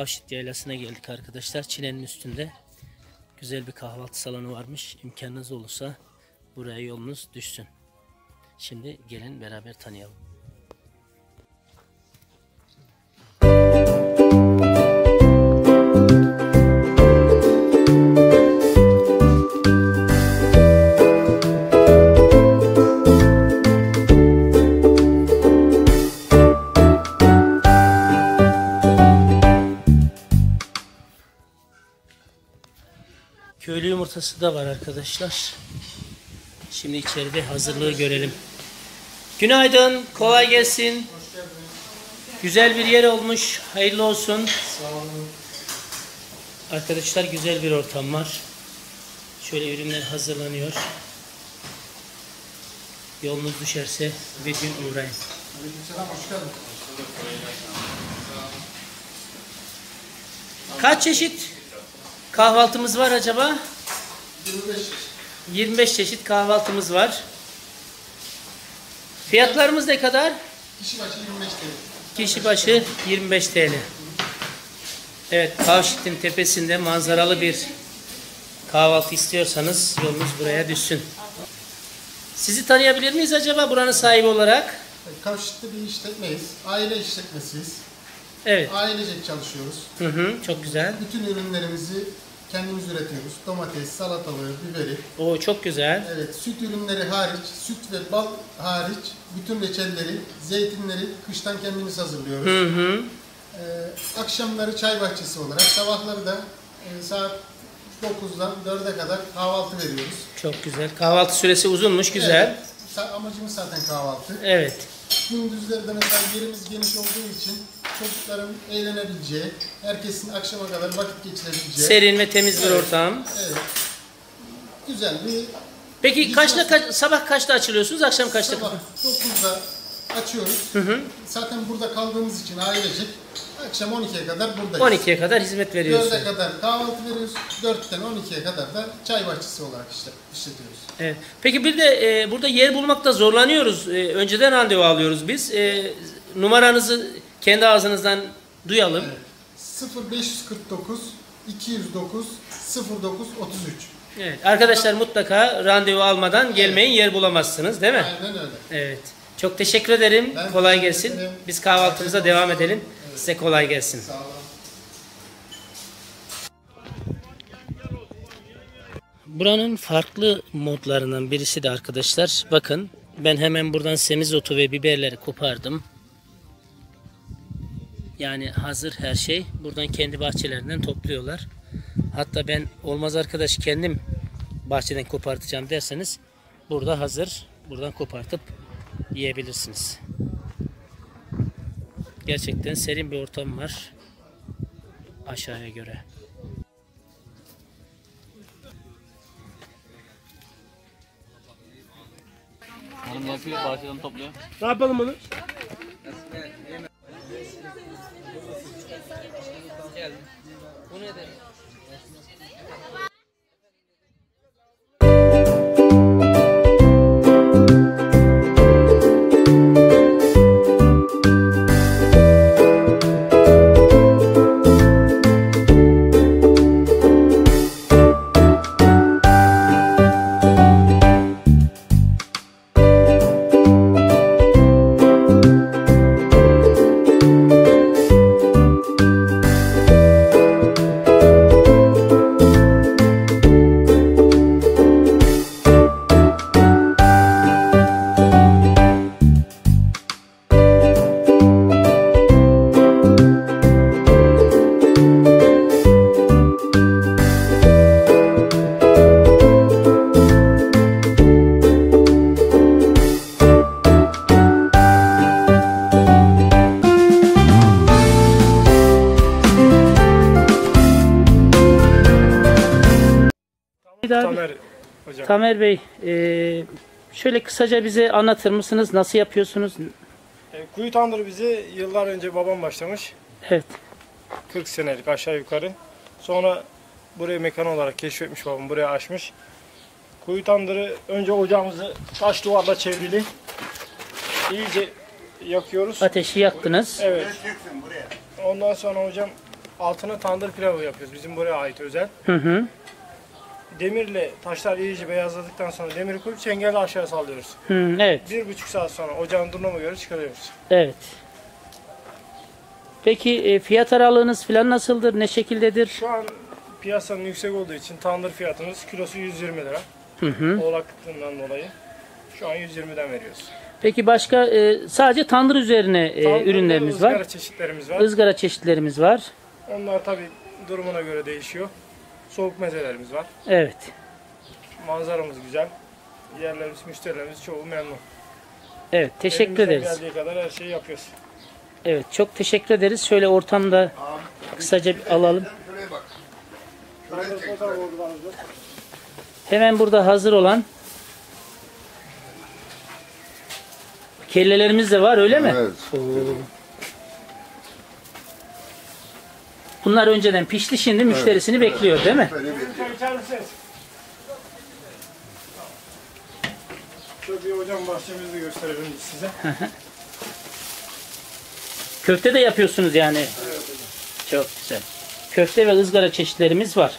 Kavşit Yaylası'na geldik arkadaşlar. Çinenin üstünde güzel bir kahvaltı salonu varmış. İmkanınız olursa buraya yolunuz düşsün. Şimdi gelin beraber tanıyalım. Yumurtası da var arkadaşlar. Şimdi içeride hazırlığı görelim. Günaydın, kolay gelsin. Güzel bir yer olmuş, hayırlı olsun. Arkadaşlar güzel bir ortam var. Şöyle ürünler hazırlanıyor. Yolunuz düşerse bir gün uğrayın. Kaç çeşit kahvaltımız var acaba? 25 çeşit kahvaltımız var. Fiyatlarımız ne kadar? Kişi başı 25 TL. Kişi başı 25 TL. Evet, Kavşit'in tepesinde manzaralı bir kahvaltı istiyorsanız yolunuz buraya düşsün. Sizi tanıyabilir miyiz acaba buranın sahibi olarak? Kavşit'te bir işletmeyiz. Aile işletmesiyiz. Evet. Ailecek çalışıyoruz. Hı hı, çok güzel. Bütün ürünlerimizi kendimiz üretiyoruz. Domates, salatalığı, biberi. O çok güzel. Evet, süt ürünleri hariç, süt ve bal hariç bütün reçelleri, zeytinleri kıştan kendimiz hazırlıyoruz. Hı hı. Ee, akşamları çay bahçesi olarak, sabahları da e, saat 9'dan 4'e kadar kahvaltı veriyoruz. Çok güzel. Kahvaltı süresi uzunmuş, güzel. Evet, amacımız zaten kahvaltı. Evet. Gündüzleri de mesela yerimiz geniş olduğu için çocukların eğlenebileceği, herkesin akşama kadar vakit geçirebileceği. Serin ve temiz bir ortam. Evet. Güzel bir Peki kaçta kaç, sabah kaçta açılıyorsunuz, akşam kaçta? sabah 9'da açıyoruz. Zaten burada kaldığımız için ailecek akşam 12'ye kadar buradayız. 12'ye kadar hizmet veriyorsunuz. 4'e kadar kahvaltı veriyoruz. 4'ten 12'ye kadar da çay bahçesi olarak işte işletiyoruz. Evet. Peki bir de e, burada yer bulmakta zorlanıyoruz. E, önceden randevu alıyoruz biz. E, numaranızı kendi ağzınızdan duyalım. 0549 209 09 33. Evet. Arkadaşlar mutlaka randevu almadan gelmeyin yer bulamazsınız değil mi? Aynen öyle. Evet. Çok teşekkür ederim. Ben kolay gelsin. ederim. Biz kahvaltımıza devam edelim. Size kolay gelsin. Sağ olun. Buranın farklı modlarından birisi de arkadaşlar. Bakın ben hemen buradan semizotu ve biberleri kopardım. Yani hazır her şey. Buradan kendi bahçelerinden topluyorlar. Hatta ben olmaz arkadaş kendim bahçeden kopartacağım derseniz burada hazır. Buradan kopartıp yiyebilirsiniz. Gerçekten serin bir ortam var aşağıya göre. Hanım yapıyor, bahçeden topluyor. Ne yapalım bunu? 보내야 되는 Tamer, Tamer hocam. Tamer Bey, e, şöyle kısaca bize anlatır mısınız? Nasıl yapıyorsunuz? E, kuyu tandırı bizi yıllar önce babam başlamış. Evet. 40 senelik aşağı yukarı. Sonra burayı mekan olarak keşfetmiş babam. Buraya açmış. Kuyu tandırı önce ocağımızı taş duvarla çevrili. İyice yakıyoruz. Ateşi yaktınız. Evet. Ondan sonra hocam altına tandır pilavı yapıyoruz. Bizim buraya ait özel. Hı hı. Demirle taşlar iyice beyazladıktan sonra demiri koyup çengelle aşağı sallıyoruz. Hı, evet. Bir buçuk saat sonra ocağın durumuna göre çıkarıyoruz. Evet. Peki e, fiyat aralığınız falan nasıldır? Ne şekildedir? Şu an piyasanın yüksek olduğu için tandır fiyatımız kilosu 120 lira. Hı hı. Oğlaklığından dolayı. Şu an 120'den veriyoruz. Peki başka e, sadece tandır üzerine e, Tandır ürünlerimiz ızgara var. çeşitlerimiz var. Izgara çeşitlerimiz var. Onlar tabi durumuna göre değişiyor. Soğuk mezelerimiz var. Evet. Manzaramız güzel. Yerlerimiz, müşterilerimiz çoğu memnun. Evet, teşekkür Elimizden ederiz. geldiği kadar her şeyi yapıyoruz. Evet, çok teşekkür ederiz. Şöyle ortamda kısaca bir alalım. Hemen burada hazır olan kellelerimiz de var öyle mi? Evet. Oo. Bunlar önceden pişti şimdi müşterisini bekliyor değil mi? Misiniz? Şöyle bir hocam bahçemizi gösterelim size. Köfte de yapıyorsunuz yani. Çok güzel. Köfte ve ızgara çeşitlerimiz var.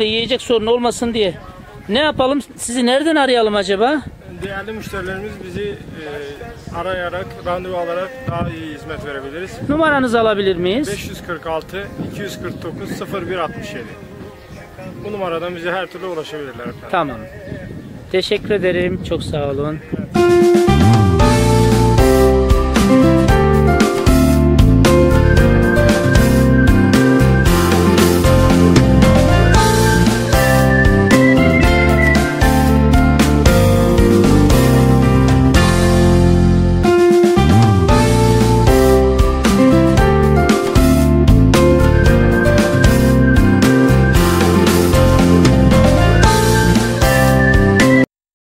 Ve yiyecek sorunu olmasın diye ne yapalım? Sizi nereden arayalım acaba? Değerli müşterilerimiz bizi e, arayarak, randevu alarak daha iyi hizmet verebiliriz. Numaranızı alabilir miyiz? 546 249 0167 Bu numaradan bize her türlü ulaşabilirler efendim. Tamam. Teşekkür ederim. Çok sağ olun.